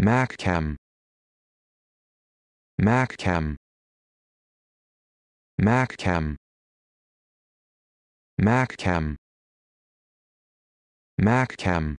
MacChem MacChem MacChem MacChem MacChem